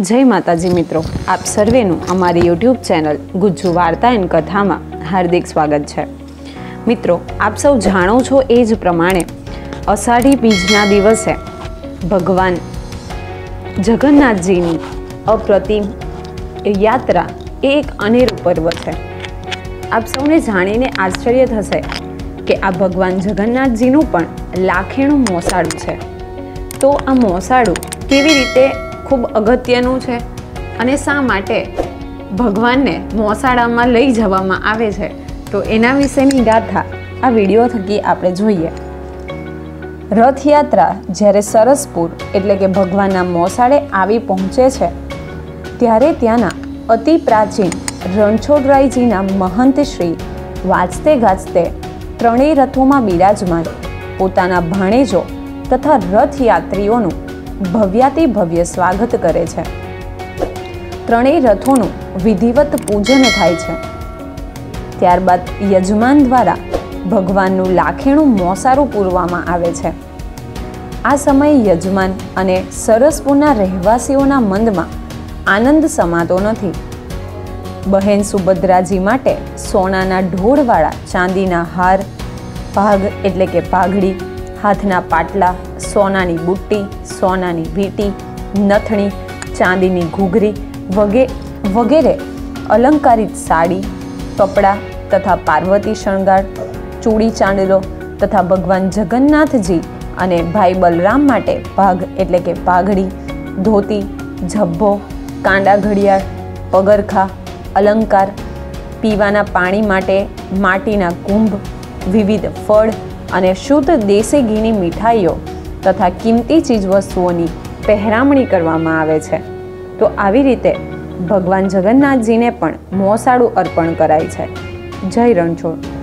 જય માતાજી મિત્રો, આપ સર્વેનું અમારી યુટ્યુબ ચેનલ ગુજ્જુ વાર્તા એન્ડ કથામાં હાર્દિક સ્વાગત છે. મિત્રો, આપ સૌ જાણો છો એ જ પ્રમાણે અષાઢી બીજના દિવસે ભગવાન જગન્નાથજીની અપ્રતિમ યાત્રા એ એક અનેરું પર્વ છે. આપ સૌને જાણીને આશ્ચર્ય થશે કે આ ભગવાન જગન્નાથજીનું પણ લાખેણું મોસાળું છે. તો આ મોસાળું કેવી રીતે ખૂબ અગત્યનું છે અને શા માટે ભગવાનને મોસાળામાં લઈ જવામાં આવે છે? તો એના વિશેની ગાથા આ વીડિયો થકી આપણે જોઈએ. રથયાત્રા જ્યારે સરસપુર એટલે કે ભગવાનના મોસાળે આવી પહોંચે છે, ત્યારે ત્યાંના અતિ પ્રાચીન રણછોડરાયજીના મહંત શ્રી વાંચતે ગાજતે ત્રણેય રથોમાં બિરાજમાન. પોતાના ભાણેજો તથા રથયાત્રીઓનું ભવ્યાતિ ભવ્ય સ્વાગત કરે છે. ત્રણેય રથોનું વિધિવત પૂજન થાય છે. ત્યારબાદ યજમાન દ્વારા ભગવાનનું લાખેણું મોસારું પૂરવામાં આવે છે. આ સમયે યજમાન અને સરસપુરના રહેવાસીઓના મનમાં આનંદ સમાતો નથી. બહેન સુભદ્રાજી માટે સોનાના ઢોળવાળા ચાંદીના હાર, ભાગ એટલે કે પાઘડી હાથના પાટલા, સોનાની બુટ્ટી, સોનાની વીંટી, નથણી, ચાંદીની ઘૂઘરી વગે, વગેરે અલંકારિત સાડી, કપડાં તથા પાર્વતી શણગાર, ચૂડી ચાંદલો તથા ભગવાન જગન્નાથજી અને ભાઈ બલરામ માટે ભાગ એટલે કે પાઘડી, ધોતી, ઝભ્ભો, કાંડા ઘડિયાળ, પગરખા, અલંકાર, પીવાના પાણી માટે માટીના કુંભ, વિવિધ ફળ અને શુદ્ધ દેશી ઘીની મીઠાઈઓ તથા કિંમતી ચીજવસ્તુઓની પહેરામણી કરવામાં આવે છે. તો આવી રીતે ભગવાન જગન્નાથજીને પણ મોસાળું અર્પણ કરાય છે. જય રણછોડ.